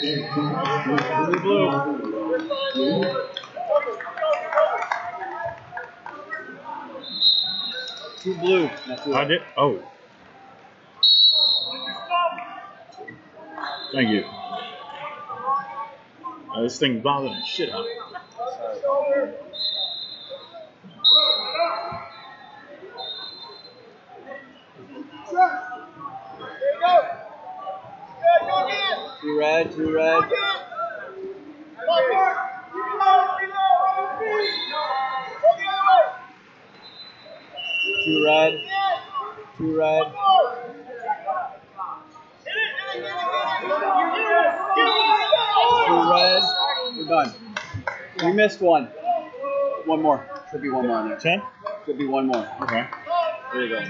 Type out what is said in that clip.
Blue, blue. Two blue. I did. Oh. Thank you. Uh, this thing's bothering the shit out of me. Two red, two red. Two red. Two red. Two red. We're done. We missed one. One more. Should be one more in there. Ten? Should be one more. Okay. There you go.